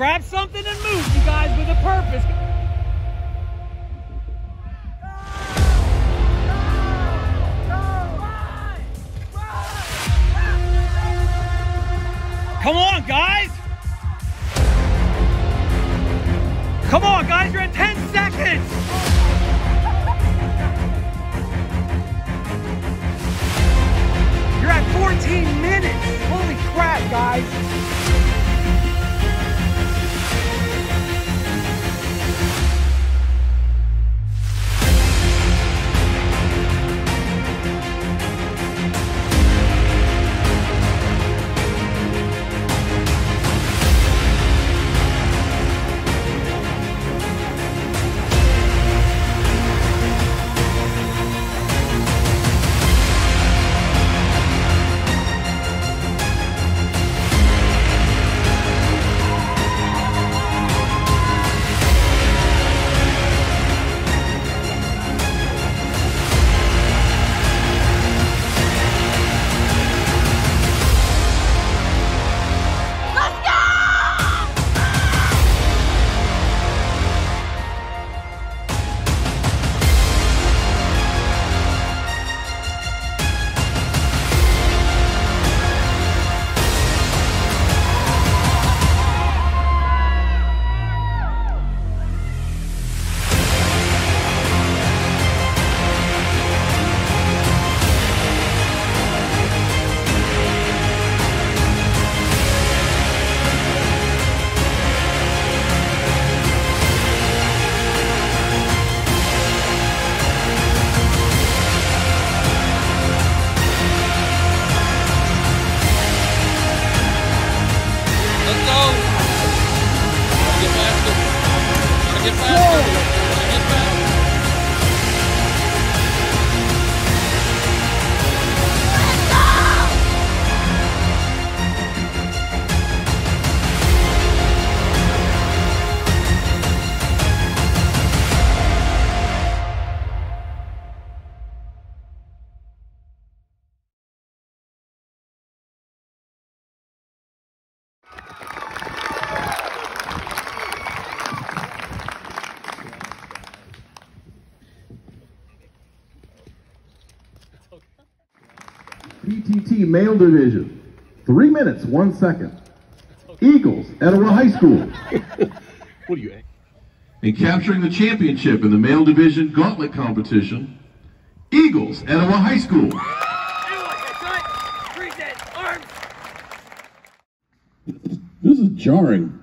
grab something and move, you guys, with a purpose. Come on, guys! Come on, guys, you're at 10 seconds! You're at 14 minutes! Holy crap, guys! Get PTT male division, three minutes, one second. Eagles, Etowah High School. What are you? Eh? And capturing the championship in the male division gauntlet competition, Eagles, Etowah High School. This is jarring.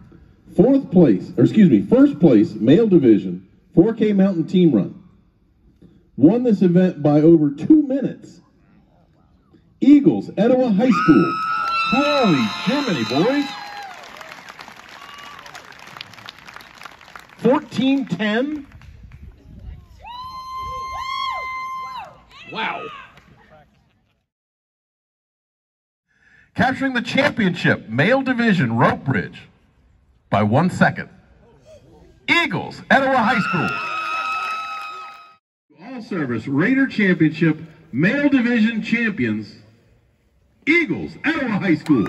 Fourth place, or excuse me, first place, male division, 4K Mountain Team Run. Won this event by over two minutes. Eagles, Etowah High School. Holy Jiminy, boys. 1410. Wow. Capturing the championship, male division, rope bridge, by one second. Eagles, Etowah High School. All service Raider Championship, male division champions, Eagles, Etowah High School.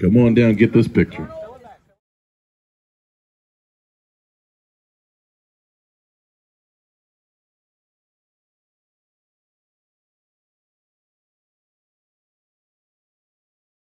Come on down, get this picture.